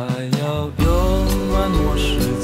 还要用完我时。